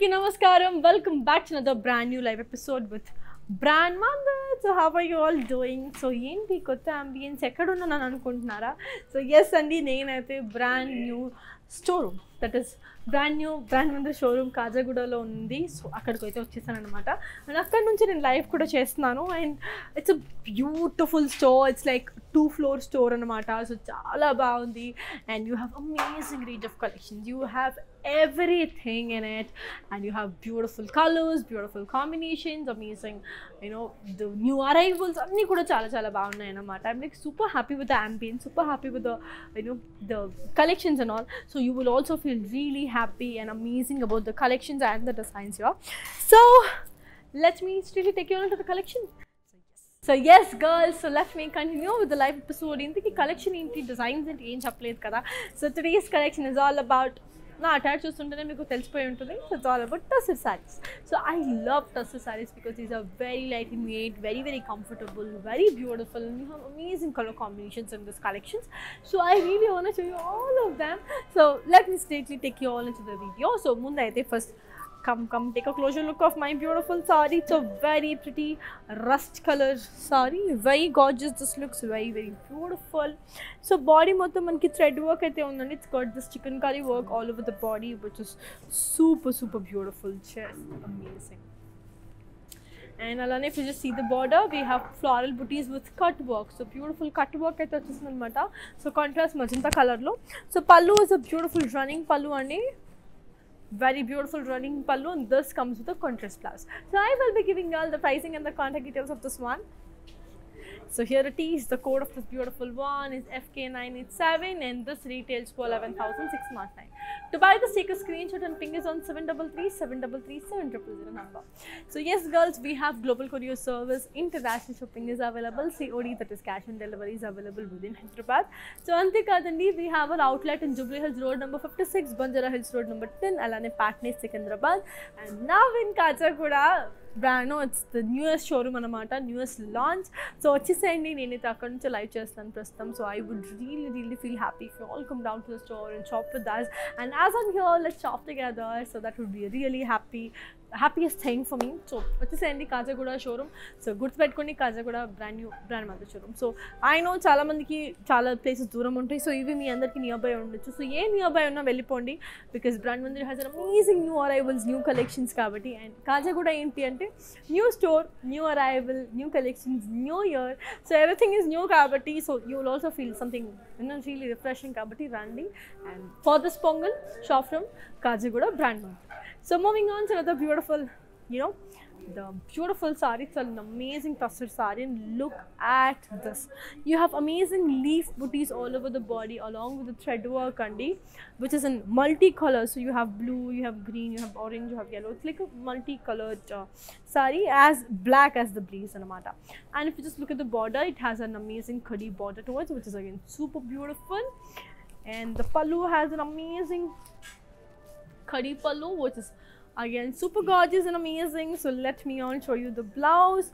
అందరికీ నమస్కారం. Welcome back to another brand new live episode with Brand Mandir so how are you all doing so ఏంటి కొత్త ambience ఎక్కడున్నాను అనుకుంటున్నారా? So yes అండి నేనైతే brand new store room that is brand new Brand Mandir showroom కాజాగూడలో ఉంది. So అక్కడికి అయితే వచ్చేసాను అనమాట అండ్ అక్కడ నుంచి నేను లైవ్ కూడా చేస్తున్నాను. And it's a beautiful store it's like two floor store అనమాట సో చాలా బాగుంది. And you have amazing range of collections you have everything in it. And you have beautiful colors beautiful combinations amazing you know the new arrivals. అన్నీ కూడా చాలా చాలా బాగున్నాయి అన్నమాట. I'm like super happy with the ambience super happy with the you know the collections and all so you will also feel feel really happy and amazing about the collections and the designs here so let me strictly take you on to the collection so yes girls so let me continue with live episode ఇంతకీ collection ఏంటి designs ఏంటి ఏం చెప్పలేదు కదా so today's collection is all about నా అటాచ్ చూస్తుంటేనే మీకు తెలిసిపోయి ఉంటుంది so it's all about tussar saris so I love tussar saris because is are very light in weight very very comfortable very beautiful you have amazing colour combinations in this collections so I really want show you all of them so let me straightly take you all into the video so ముందు అయితే first come come take a closer look of my beautiful sari. It's a very pretty rust color sari. Very gorgeous. This looks very very beautiful. So body motto manki thread work it's got this chikankari work all over the body which is super super beautiful. Just amazing. And alone if you just see the border we have floral booties with cut work. So beautiful cut work so contrast magenta color look. so pallu is a beautiful running pallu ane very beautiful running pallu and this comes with a contrast blouse. So i will be giving you all the pricing and the contact details of this one so here it is the code of this beautiful one is fk987 and this retails for 11609 to buy this take a screenshot and ping us on 733-733-7000 number. So yes girls we have global courier service international shipping is available cod that is cash on delivery is available within hyderabad. So ante kadandi we have our outlet in jubilee hills road number 56 banjara hills road number 10 alane patne secunderabad. And now in Kachiguda brand it's the newest showroom అనమాట newest launch so వచ్చేసేయండి నేనైతే అక్కడ నుంచి live చేస్తాను ప్రస్తుతం so I would really really feel happy if you all come down to the store and shop with Das and as on here let shop together so that would be really happy happiest thing for me so వచ్చేసేయండి Khajaguda showroom so గుర్తుపెట్టుకోండి Khajaguda brand new brand మాత్రం showroom so I know చాలా మందికి చాలా places దూరం ఉంటాయి. So ఇవి మీ అందరికీ నియర్ బై ఉండొచ్చు. సో ఏ నియర్ బై ఉన్నా వెళ్ళిపోండి. Because Brand Mandir has an amazing new arrivals new collections కాబట్టి. అండ్ కాజాగూడ ఏంటి అంటే new store new arrival new collections new year so everything is new కాబట్టి. So you will also feel something feel refreshing కాబట్టి రండి. And for this Pongal shop from Kajaguda Brand Mandir So moving on to another beautiful, you know, the beautiful sari. It's an amazing tussar sari and look at this. You have amazing leaf booties all over the body along with the thread work kandi, which is in multicolor. So you have blue, you have green, you have orange, you have yellow. It's like a multicolored uh, sari as black as the breeze anamata. And if you just look at the border, it has an amazing khadi border towards which is again super beautiful. And the pallu has an amazing khadi pallu which is again super gorgeous and amazing. So let me on show you the blouse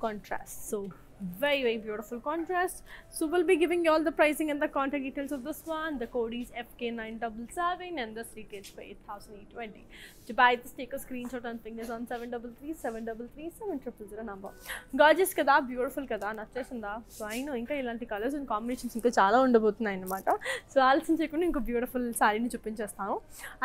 contrast. So very very beautiful contrast so we'll be giving you all the pricing and the contact details of this one the code is fk977 and this retails for 8820 to buy this take a screenshot and ping us on 733 733 7000 number gorgeous కదా beautiful కదా నచ్చేసిందా so అయినా ఇంకా ఇలాంటి colours and combinations ఇంకా చాలా ఉండబోతున్నాయి అనమాట సో ఆలస్యం చేయకుండా ఇంకో బ్యూటిఫుల్ శారీని చూపించేస్తాను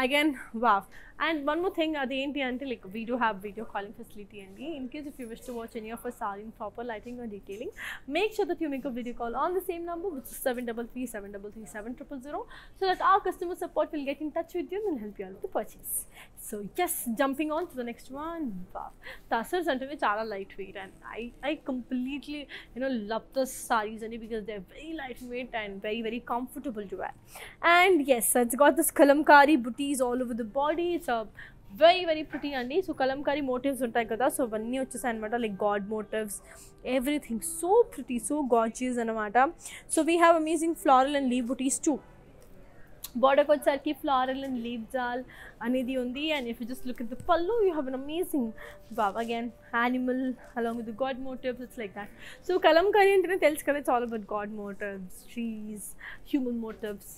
again wow and one more thing అది ఏంటి అంటే like we do have video calling facility అండి in case if you wish to watch any of a sorry in proper lighting or detailing make sure that you make a video call on the same number which is 733 733 7000 so that our customer support will get in touch with you and help you out to purchase so just jumping on to the next one wow tassers అంటే చాలా light weight and I I completely you know love the saris అని because they are very light weight and very very comfortable to wear and yes it's got this Kalamkari buttis all over the Body it's very very pretty అండి. So Kalamkari motifs ఉంటాయి కదా so అవన్నీ వచ్చేసాయి అనమాట like god motifs everything so pretty so గాడ్జీస్ అనమాట so we have amazing floral and leaf butis too బార్డర్కి వచ్చేసరికి floral and leaf jaal అనేది ఉంది. And if you just look it the pallu you have an amazing bob again animal along with god motifs it's like that so Kalamkari అంటేనే తెలుసు కదా it's all about god motifs trees human motifs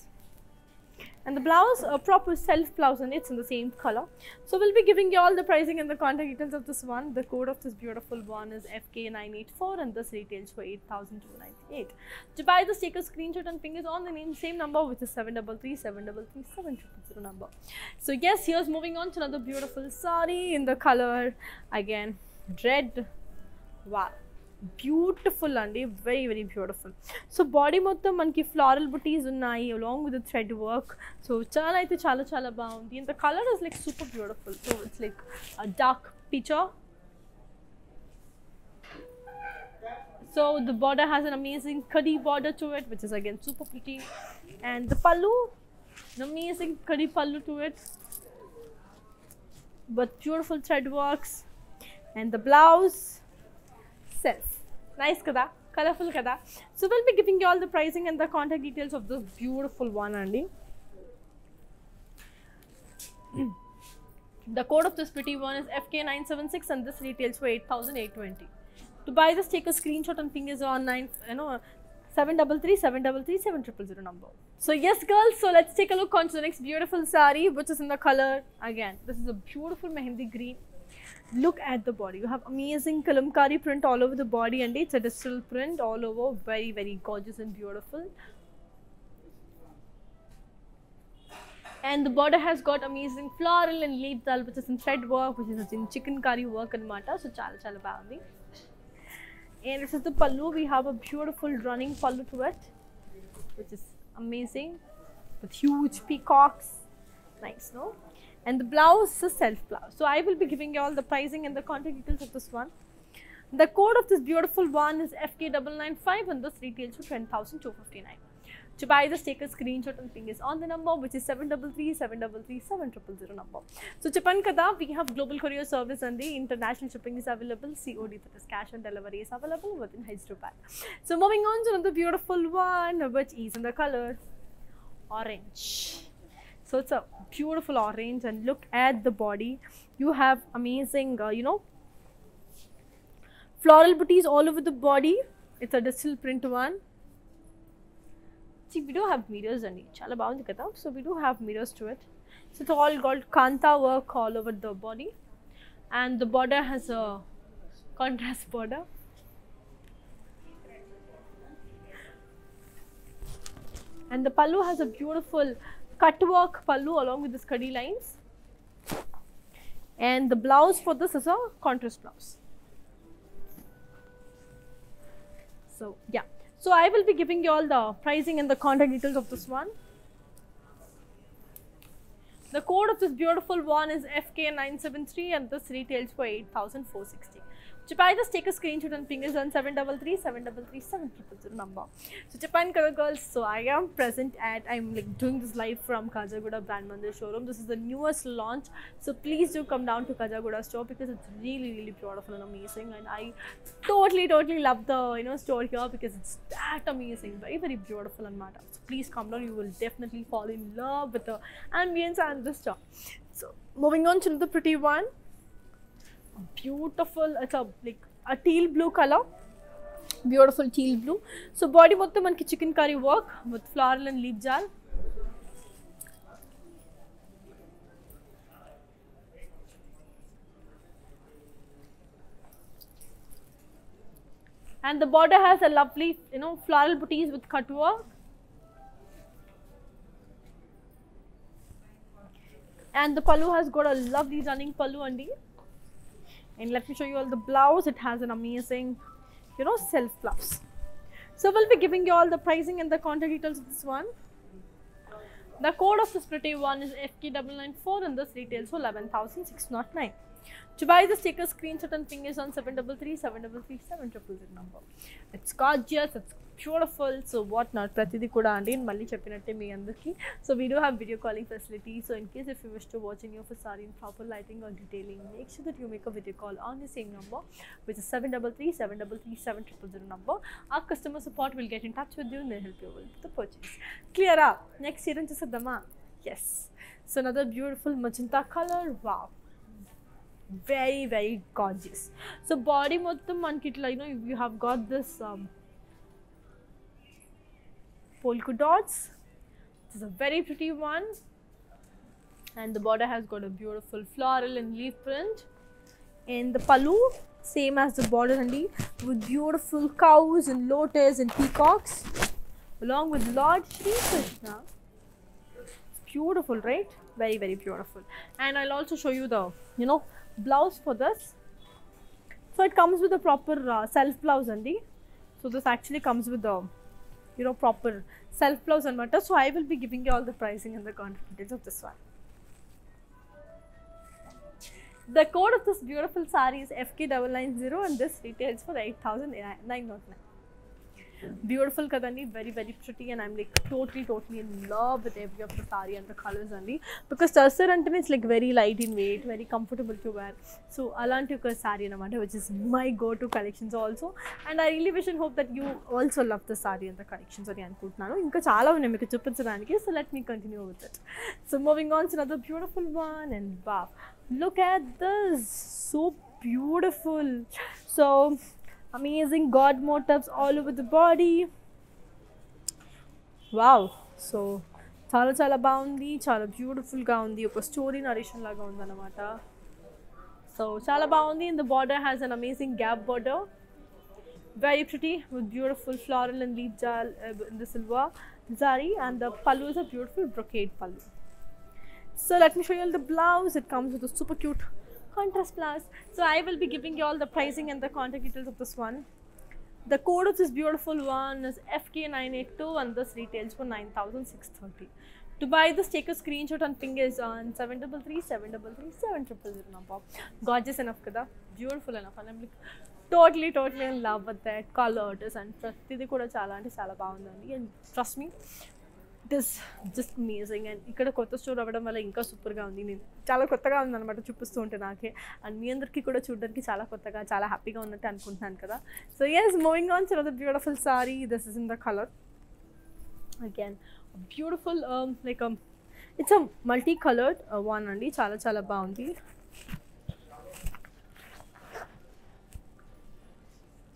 And the blouse, a proper self blouse, and it's in the same color. So we'll be giving you all the pricing and the contact details of this one. The code of this beautiful one is FK984, and this retails for 8,298. To buy this, take a screenshot and ping on the name, same number, which is 733 733 700 number. So yes, here's moving on to another beautiful sari in the color again red. Wow. Beautiful అండి very very beautiful so body మొత్తం మనకి floral బుటీస్ ఉన్నాయి along with thread work so చాలా అయితే చాలా చాలా బాగుంది ఇంత colour is like super beautiful so it's like dark pitcher So the border has an amazing curdy border to it, which is again super pretty. And the pallu, an amazing curdy pallu to it, but beautiful thread works. And the blouse, self. Nice kada, colorful kada. So we'll be giving you all the pricing and the contact details of this beautiful one, Andy. The code of this pretty one is FK976 and this retails for 8,820. To buy this, take a screenshot and ping us on 9, you know, 733 733 7000 number. So yes girls, so let's take a look on to the next beautiful sari which is in the color again. This is a beautiful mehendi green. Look at the body. You have amazing kalamkari print all over the body and it's a digital print all over. Very very gorgeous and beautiful. And the border has got amazing floral and leaf dal which is in thread work which is in chikankari work and mata. So chala chala bagundi. And this is the pallu. We have a beautiful running pallu to it, which is amazing with huge peacocks. Nice, no? And the blouse is self blouse. So I will be giving you all the pricing and the contact details of this one. The code of this beautiful one is FK995 and this retails for 10,259. To buy this, take a screenshot and ping us on the number which is 733 733 7000 number. So Chapan Kada, we have global courier service and the international shipping is available. COD that is cash on delivery is available within Hyderabad. So moving on to another beautiful one which is in the color orange so it's a beautiful orange and look at the body. You have amazing uh, you know floral booties all over the body. It's a digital print one. See we do have mirrors on each so we do have mirrors to it. So it's all kanta work all over the body. And the border has a contrast border. And the pallu has a beautiful cut work pallu along with the skadi lines. And the blouse for this is a contrast blouse. So yeah. So I will be giving you all the pricing and the contact details of this one. The code of this beautiful one is FK973 and this retails for 8460. Buy this, take a screenshot and ping us on 733 733 700 number. So Japan Color Girls, so I am present at, I'm like doing this live from Kajagoda Brand Mandir showroom. This is the newest launch. So please do come down to Kajagoda store because it's really, really beautiful and amazing. And I totally, totally love the, you know, store here because it's that amazing. Very, very beautiful and matter. So please come down. You will definitely fall in love with the ambience and the store. So moving on to the pretty one beautiful it's a like a teal blue color. Beautiful teal blue. So body mottam manki chikankari work with floral and leaf jar and the border has a lovely you know floral booties with cut work. And the palu has got a lovely running pallu andi and let me show you all the blouse it has an amazing you know self blouse so we'll be giving you all the pricing and the contact details of this one. The code of this pretty one is fk994 and this retails for 11609 to buy this a screenshot and ping us on 733 733 700 number. It's gorgeous it's beautiful so what not ప్రతిదీ కూడా అండి నేను మళ్ళీ చెప్పినట్టే మీ అందరికీ so we do have video calling facility so in case if you wish to watch in your for sorry in proper lighting or detailing make sure that you make a video call on the same number which is 733 733 7000 number our customer support will get in touch with you and they'll help you with the purchase clear up next year చూసేద్దామా yes so another beautiful magenta color wow very very gorgeous so body మొత్తం మనకి ఇట్లా you know you have got this um, polka dots. Is a very pretty one. And the border has got a beautiful floral and leaf print. And the pallu same as the border handy with beautiful cows and lotus and peacocks along with lord Shri krishna. Beautiful right? Very very beautiful. And i'll also show you the you know blouse for this. So it comes with a proper uh, self blouse andy so this actually comes with the you know proper self blouse and matter so i will be giving you all the pricing and the details of this one the code of this beautiful sari is FK990 and this retails for 8909. Beautiful కదండి very very pretty and I'm like totally totally in love with every of the sari and the colours అండి because tussar అంటేనే it's like very light in weight very comfortable to wear so అలాంటి ఒక సారీ అనమాట which is my go to collections also and I really wish and hope that you also love the sari and the collections అని అనుకుంటున్నాను. ఇంకా చాలా ఉన్నాయి మీకు చూపించడానికి so let me continue with it so moving ons other beautiful one and bop look at the so beautiful so amazing god motifs all over the body wow so చాలా చాలా బాగుంది చాలా బ్యూటిఫుల్గా ఉంది ఒక స్టోరీ నరేషన్ లాగా ఉందన్నమాట so చాలా బాగుంది in the border has an amazing gap border very pretty with beautiful floral and leaf jal uh, in the silver zari and the pallu is a beautiful brocade pallu so let me show you all the blouse it comes with a super cute Contrast Plus. So I will be giving you all the pricing and the contact details of this one. The code of this beautiful one is FK982 and this retails for 9630 to buy this, take a screenshot and ping is on seven double three, seven double three, seven triple zero. number. Gorgeous enough, kada? Beautiful enough. And I'm like, totally, totally in love with that. Color, It is. And trust me, it is just amazing and ఇక్కడ కొత్త store అవ్వడం వల్ల ఇంకా సూపర్గా ఉంది. నేను చాలా కొత్తగా ఉందన్నమాట చూపిస్తూ ఉంటే నాకే. అండ్ మీ అందరికీ కూడా చూడడానికి చాలా కొత్తగా చాలా హ్యాపీగా ఉన్నట్టు అనుకుంటున్నాను కదా. సో ఎస్ మూవింగ్ ఆన్ చాలా beautiful sari this is in the colour again beautiful like it's a multi coloured one అండి చాలా చాలా బాగుంది.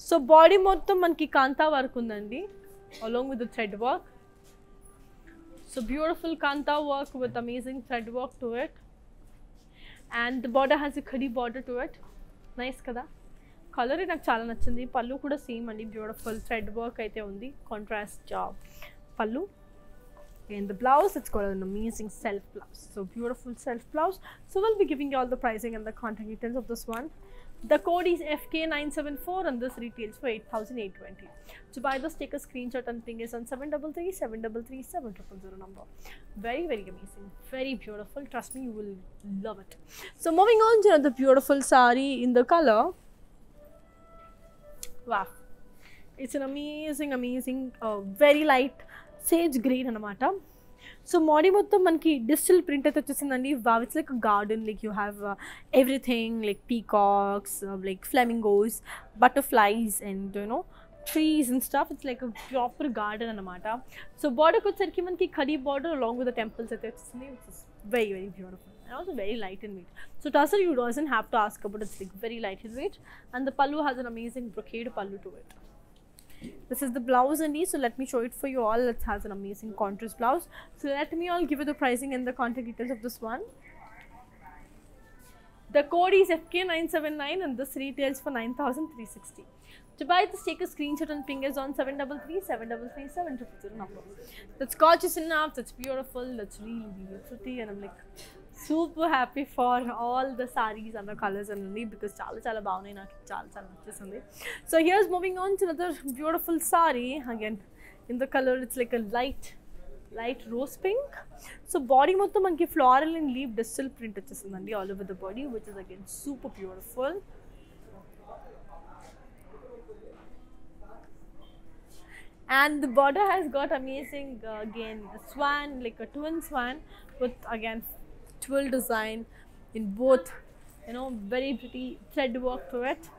సో బాడీ మొత్తం మనకి కాంతా వర్క్ ఉందండి along with thread work so beautiful Kanta work with amazing thread work to it and the border has a khadi border to it nice కదా colour నాకు చాలా నచ్చింది పళ్ళు కూడా సేమ్ అండి బ్యూటిఫుల్ థ్రెడ్ వర్క్ అయితే ఉంది కాంట్రాస్ట్ పళ్ళు and the blouse it's got an amazing self blouse so beautiful self blouse so we'll be giving you all the pricing and the contact details of this one the code is FK974 and this retails for 8820. To buy this, take a screenshot and ping us on 733 733 7000 number. Very, very amazing. Very beautiful. Trust me, you will love it. So, moving on to another beautiful sari in the color. Wow. It's an amazing, amazing, uh, very light sage green. Anamata. So body మొత్తం మనకి digital print అయితే వచ్చేసిందండి wow it's like garden like you have everything like peacocks like flamingos butterflies and you know trees and stuff it's like proper garden అనమాట so బార్డర్కి వచ్చేసరికి మనకి khadi border along with the temples అయితే వచ్చేసింది which is very very beautiful and also very light in weight. So tassel you doesn't have to ask about it's like very light in weight and the pallu has an amazing brocade pallu to it. This is the blouse and so let me show it for you all. It has an amazing contrast blouse. So let me all give you the pricing and the contact details of this one. The code is FK979 and this retails for 9360 To buy this, take a screenshot and ping us on 733 733 700 number. That's gorgeous enough, that's beautiful, that's really, really pretty and I'm like super happy for all the sarees and the colors and only because చాలా చాలా బాగున్నాయి నాకు చాలా చాలా నచ్చేసింది so here's moving on to another beautiful sari again in the colour it's like a light light rose pink so body మొత్తం మనకి floral and leaf digital print వచ్చేసిందండి all over the body which is again super beautiful and the border has got amazing uh, again the swan like a twin swan with again twill design in both you know very pretty thread work to it.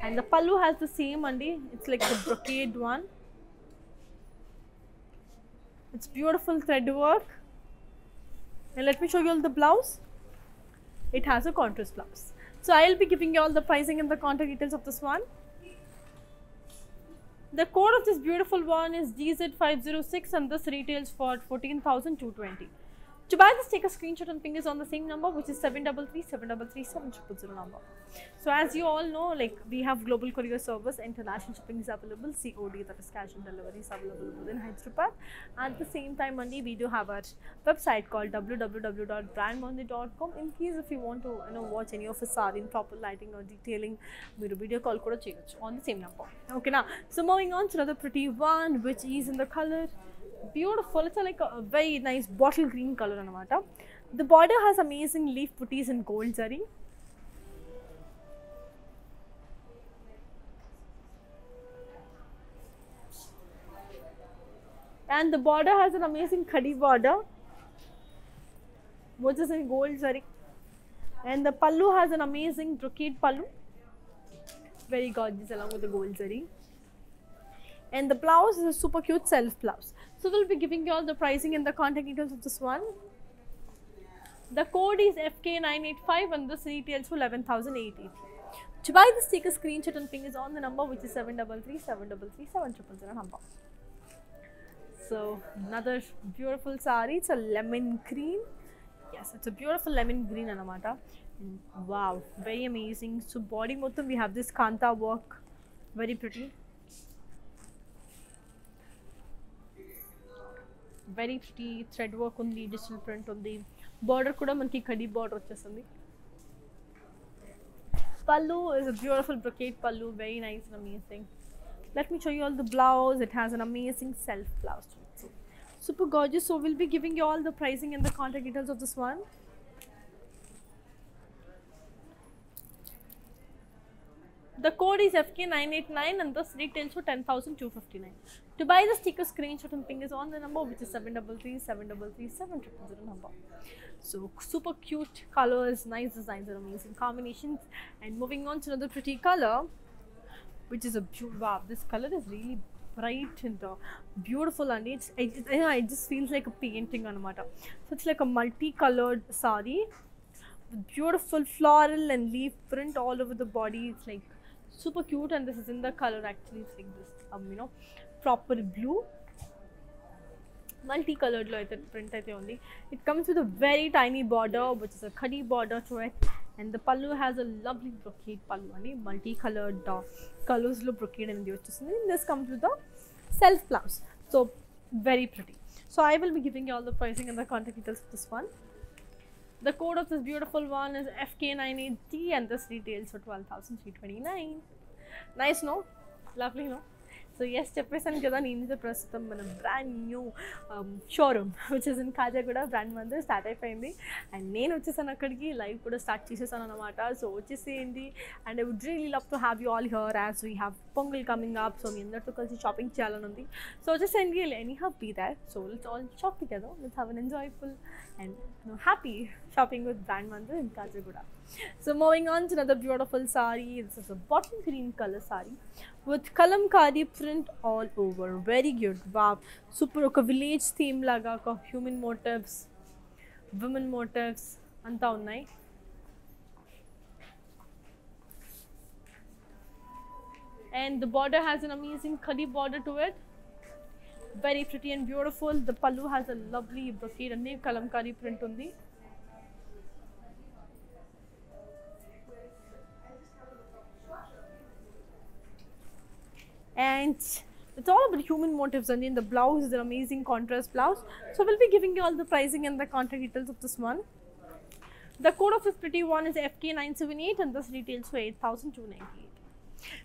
And the pallu has the same andi. It's like the brocade one. It's beautiful thread work. And let me show you all the blouse. It has a contrast blouse. So i'll be giving you all the pricing and the contact details of this one. The code of this beautiful one is DZ506 and this retails for 14,220. To buy this, take a screenshot and ping us on the same number, which is 733-733-7000 number. So as you all know, like we have global courier service, international shipping is available, COD that is cash and delivery is available within Hyderabad. At the same time, only we do have our website called www.brandmandir.com. In case if you want to you know watch any of us are in proper lighting or detailing, మీరు video call kuda చేయొచ్చు on the same number. Okay now, so moving on to another pretty one, which is in the color beautiful. It's like a very nice bottle green color anamata. The border has amazing leaf putties in gold zari. And the border has an amazing khadi border which is in gold zari. And the pallu has an amazing brocade pallu. Very gorgeous along with the gold zari and the blouse is a super cute self blouse so we'll be giving you all the pricing and the contact details of this one. The code is FK985 and this retails for 11,080. To buy this, take a screenshot and ping is on the number which is 733 733 7000 number. So another beautiful sari. It's a lemon green. Yes, it's a beautiful lemon green anamata. Wow, very amazing. So body motam we have this kanta work. Very pretty. Very pretty thread work ఉంది digital print ఉంది border కూడా మనకి కడి border వచ్చేస్తుంది పల్లు is a beautiful brocade పల్లు very nice and amazing let me show you all the blouse it has an amazing self blouse so, super gorgeous so we'll be giving you all the pricing and the contact details of this one The code is FK989 and this retails for 10,259. To buy the sticker screenshot and ping is on the number which is 733 733 700 number. So super cute colors, nice designs and amazing combinations. And moving on to another pretty color, which is a beautiful, wow, this color is really bright and uh, beautiful and it's, it, you know, it just feels like a painting on a matter. So it's like a multicolored sari with beautiful floral and leaf print all over the body. It's like super cute and this is in the color actually it's like this um, you know proper blue. Multicolored print only. It comes with a very tiny border which is a khadi border to it. And the pallu has a lovely brocade pallu and multi-colored uh, colors look brocade and this comes with a self blouse. So very pretty. So i will be giving you all the pricing and the contact details of this one. The code of this beautiful one is FK98D and this retails for 12,329. Nice, no? Lovely, no? So yes చెప్పేసాను కదా నేను ప్రస్తుతం మన brand new showroom which is in Khajaguda Brand Mandir start అయిపోయింది. And నేను వచ్చేసాను అక్కడికి live కూడా స్టార్ట్ చేసేసాను అనమాట సో వచ్చేసేయండి. And I would really love to have you all here as we have Pongal coming up so మీ అందరితో కలిసి షాపింగ్ చేయాలని ఉంది. సో వచ్చేసేయండి. Any have be that so let's all shop together let's have an enjoyful and happy shopping with Brand Mandir in Khajaguda So moving on to another beautiful sari. This is a bottle green color sari with kalamkari print all over. Very good. Wow. Super okay. Village theme laga ka human motifs, women motifs. Anta unnai. And the border has an amazing khadi border to it. Very pretty and beautiful. The pallu has a lovely brocade and kalamkari print on the. and it's all about human motives, and in the blouse is an amazing contrast blouse. So we'll be giving you all the pricing and the contact details of this one. The code of this pretty one is fk978 and this retails for 8298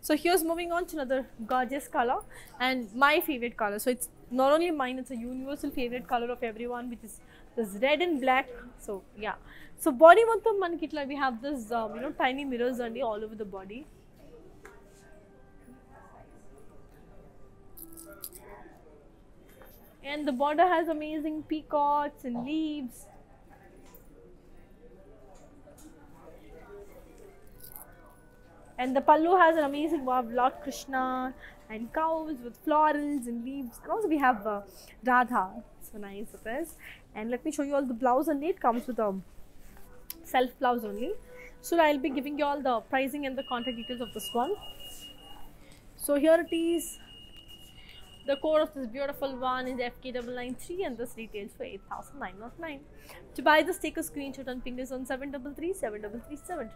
so here's moving on to another gorgeous color and my favorite color. So it's not only mine it's a universal favorite color of everyone which is this red and black. So yeah. So body motham we have this um, you know tiny mirrors only all over the body. And the border has amazing peacocks and leaves. And the pallu has an amazing wow Lord Krishna and cows with florals and leaves. And also we have uh, Radha. So nice it is. And let me show you all the blouse and it comes with a self blouse only. So I'll be giving you all the pricing and the contact details of this one. So here it is The code of this beautiful one is FK993 and this retails for 8909 To buy this, take a screenshot and ping us on 733 733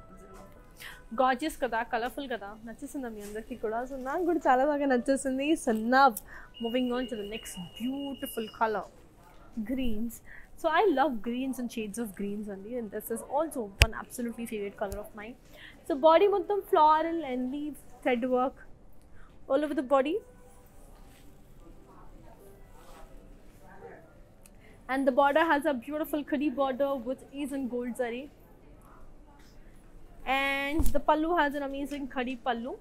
gorgeous కదా colourful కదా నచ్చేసిందా మీ అందరికీ కూడా so నాకు కూడా చాలా బాగా నచ్చేసింది so now moving on to the next beautiful colour greens. So I love greens and shades of greens only, and this is also one absolutely favorite color of mine. So body mottham floral and leaf thread work all over the body. And the border has a beautiful kadi border with is in gold zari. And the pallu has an amazing khadi pallu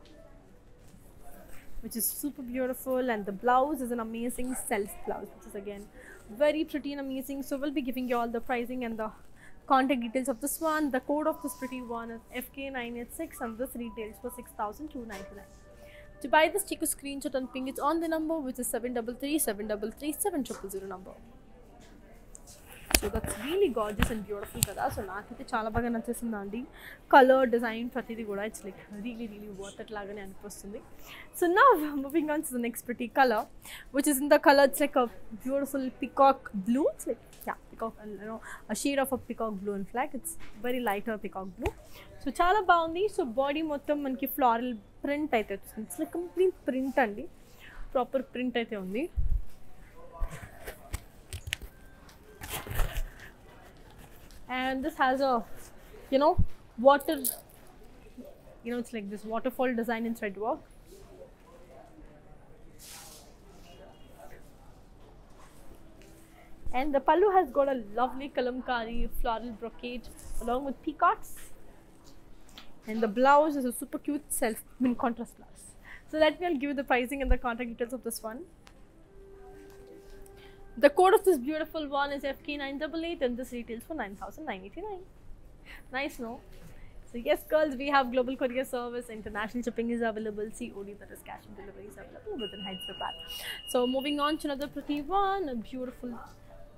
which is super beautiful. And the blouse is an amazing self blouse which is again very pretty and amazing. So we'll be giving you all the pricing and the contact details of this one. The code of this pretty one is fk986 and this retails for 6299 to buy this take a screenshot and ping it on the number which is 733 733 7000 number so that's really gorgeous and beautiful కదా. So నాకైతే చాలా బాగా నచ్చేసింది అండి. Colour design ప్రతిదీ కూడా it's like really really worth లాగానే అనిపిస్తుంది. సో నా moving on the next pretty colour which is in the colour it's like a beautiful peacock blue it's like yeah peacock you know a shade of a peacock blue and flock it's very light of peacock blue so చాలా బాగుంది. So body మొత్తం మనకి floral print అయితే వచ్చింది it's like complete print అండి. Proper print అయితే ఉంది. And this has a you know water you know it's like this waterfall design in thread work and the pallu has got a lovely kalamkari floral brocade along with peacocks. And the blouse is a super cute self in contrast blouse. So let me I'll give you the pricing and the contact details of this one the code of this beautiful one is FK988 and this retails for 9989 Nice, no? So, yes, girls, we have global courier service, international shipping is available, COD, that is cash and delivery is available within Hyderabad. So, moving on to another pretty one, a beautiful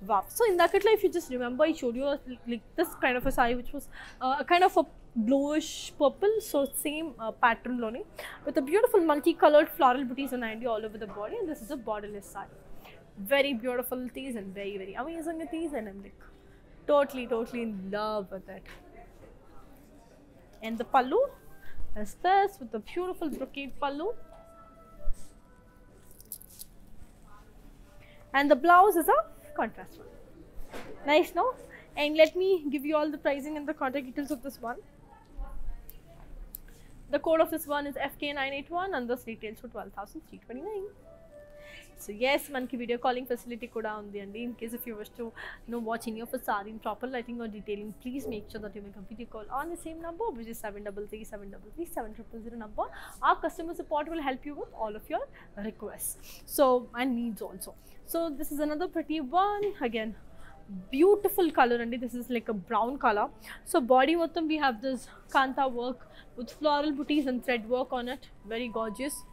wow. So, in that Dakatla, if you just remember, I showed you a, like this kind of a saree, which was uh, a kind of a bluish purple, so same uh, pattern lone with a beautiful multicolored floral booties and all over the body, and this is a borderless saree very beautiful teas and very very amazing teas and I'm like totally totally in love with it. And the pallu is this with the beautiful brocade pallu. And the blouse is a contrast one. Nice, no? And let me give you all the pricing and the contact details of this one. The code of this one is FK981 and this retails for 12,329. So yes మనకి video calling facility కూడా ఉంది అండి in case if you wish to know watch any of sorry in proper lighting or detailing please make sure that you make a video call on the same number which is 733-733-7000 number. Our customer support will help you with all of your requests so and needs also. So this is another pretty one again. Beautiful color and this is like a brown color. So body bottom we have this kanta work with floral booties and thread work on it. Very gorgeous.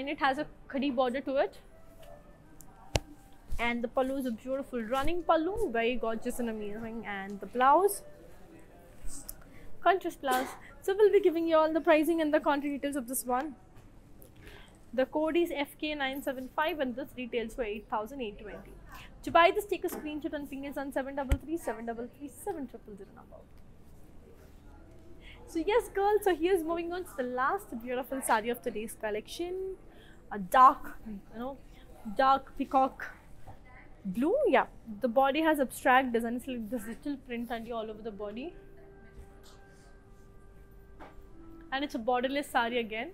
and it has a khadi border to it. And the pallu is a beautiful running pallu very gorgeous and amazing. And the blouse contrast blouse. So we'll be giving you all the pricing and the contact details of this one. The code is fk975 and this retails for 8820 to buy this take a screenshot and ping us on 733 733 7000 number so yes girls, so here's moving on to the last beautiful sari of today's collection. A dark, you know, dark peacock blue. Yeah, the body has abstract design. It's like this little print and all over the body. And it's a borderless saree again.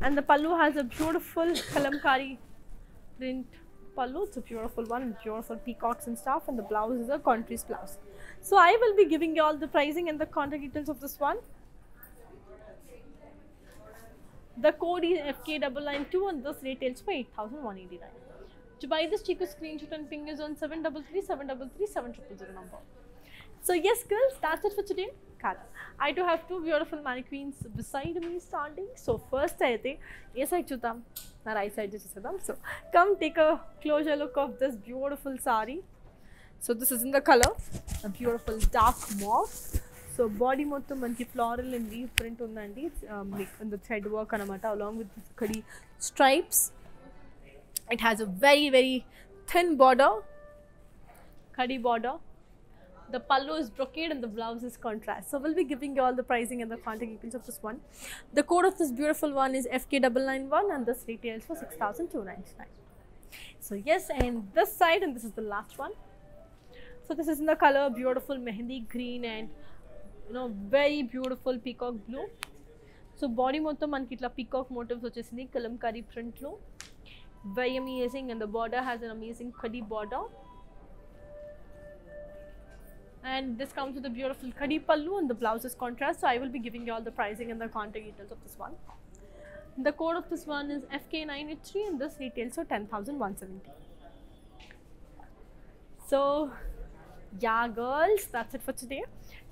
And the pallu has a beautiful kalamkari print pallu. It's a beautiful one, beautiful peacocks and stuff. And the blouse is a contrast blouse. So I will be giving you all the pricing and the contact details of this one. The code is FK992 and this retails for 8189 To buy this, take screen screenshot and fingers on 733 733 7000 number. So yes girls, that's it for today. Kala. I do have two beautiful mannequins beside me standing. So first I think yes I chutam. Na right side chutam. So come take a closer look of this beautiful sari. So this is in the color, a beautiful dark mauve. So body మొత్తం మంచి floral and leaf print ఉందండి in the thread work అనమాట along with kadhi stripes it has a very very thin border kadi border the pallu is brocade and the blouse is contrast so we'll be giving you all the pricing and the contact details of this one the code of this beautiful one is fk991 and this retails for 6299 so yes and this side and this is the last one so this is in the color beautiful mehendi green and you know very beautiful peacock blue so body మొత్తం మనకి ఇట్లా peacock motifs వచ్చేసింది కలంకారీ ప్రింట్లో very amazing and the border has an amazing khadi border and this comes with a beautiful khadi pallu and the blouse is contrast so i will be giving you all the pricing and the contact details of this one the code of this one is fk983 and this retails for 10170 so yeah girls that's it for today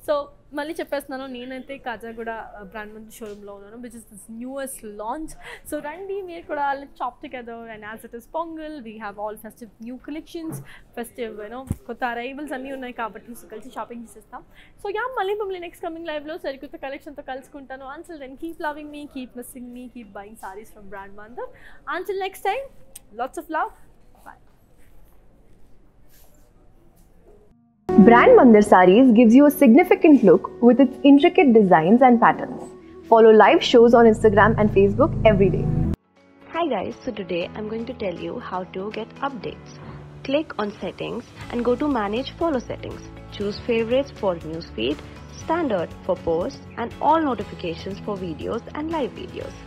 So మళ్ళీ చెప్పేస్తున్నాను నేనైతే Khajaguda brand Mandir షోరూంలో ఉన్నాను which is this newest launch so రండి మీరు కూడా shop together and as it is Pongal we have all festive new collections festive you know కొత్త arrivals అన్నీ ఉన్నాయి కాబట్టి సో కలిసి షాపింగ్ చేసేస్తాం. సో యా మళ్ళీ మిమ్మల్ని నెక్స్ట్ కమింగ్ లైవ్లో సరికొత్త కలెక్షన్తో కలుసుకుంటాను. Until then keep loving me keep missing me keep buying saris from Brand Mandir until next time lots of love Brand Mandir Sarees gives you a significant look with its intricate designs and patterns. Follow live shows on Instagram and Facebook every day. Hi guys, so today I'm going to tell you how to get updates. Click on settings and go to manage follow settings. Choose favorites for newsfeed, standard for posts and all notifications for videos and live videos.